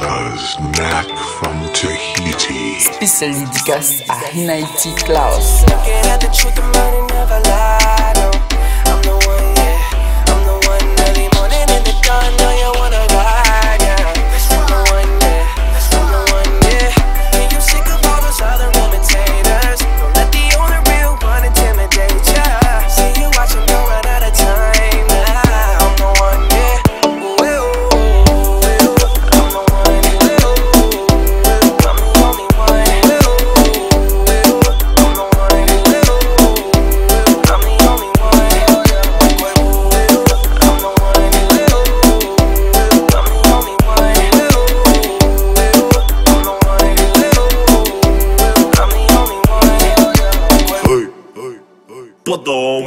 Partners Knack from Tahiti. Spécial dédicace à Hinaiti Klaus. подом.